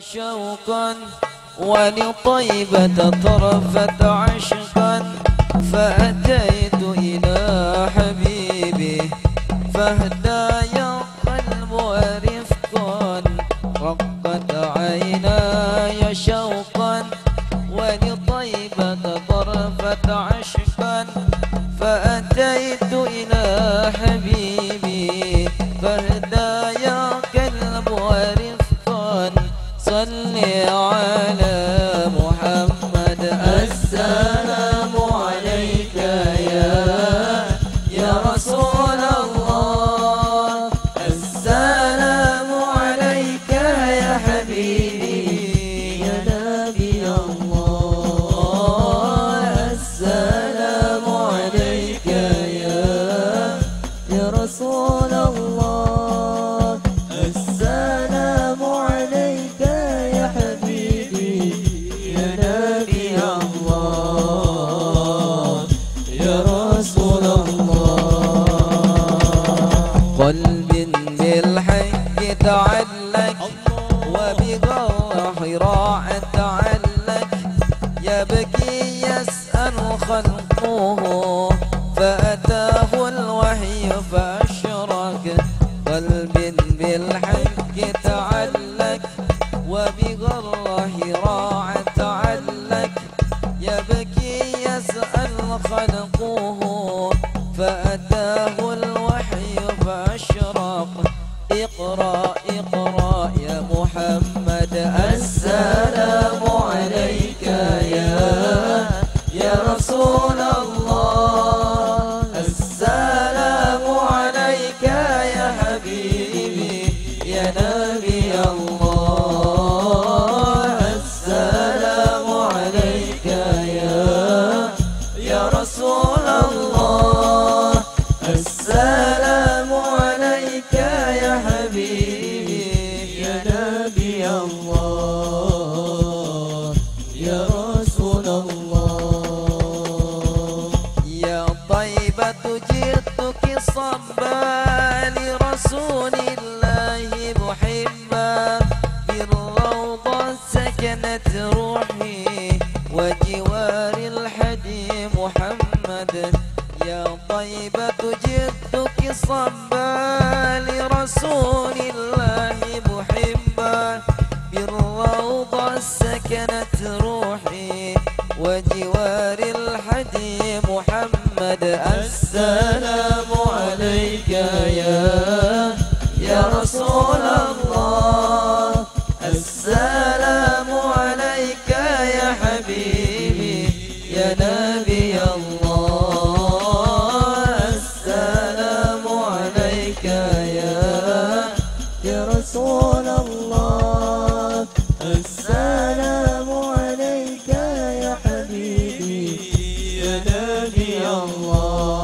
شوقا ولطيبة طرفت عشقا فأتيت إلى حبيبي فاهدى يا قلب ورفقا رقت عيناي شوقا ولطيبة طرفت عشقا فأتيت إلى حبيبي فاهدى يا وبغر حراء تعلق يبكي يسأل خلقه فأتاه الوحي فأشرك. قلب بالحق تعلق وبغر حراء تعلق يبكي يسأل خلقه فأتاه الوحي فأشرق. اقرأ محمد السلام عليك يا يا رسول الله. جئتك صبا لرسول الله محبا. بالروضة سكنت روحي وجوار الحدي محمد. يا طيبة جئتك صبا لرسول الله محبا. بالروضة سكنت روحي وجوار الحدي محمد السلام عليك يا يا رسول الله. السلام عليك يا حبيبي يا نبي الله. السلام عليك يا يا رسول الله. السلام 哇